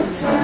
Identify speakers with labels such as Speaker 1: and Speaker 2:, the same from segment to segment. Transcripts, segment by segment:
Speaker 1: yourself.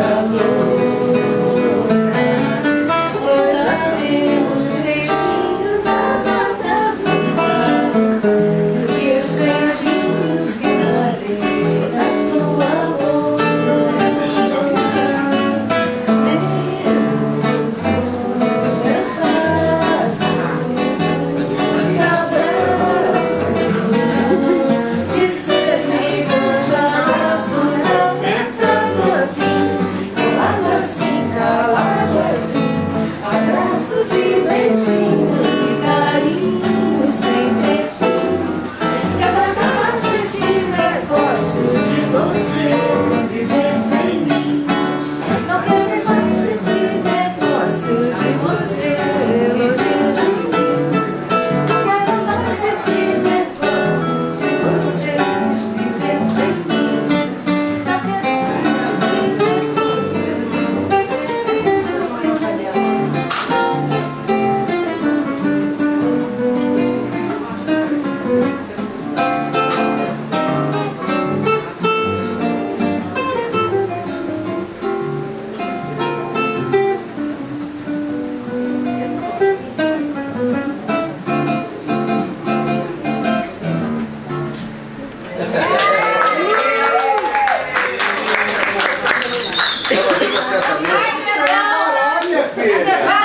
Speaker 1: Hello. Yes.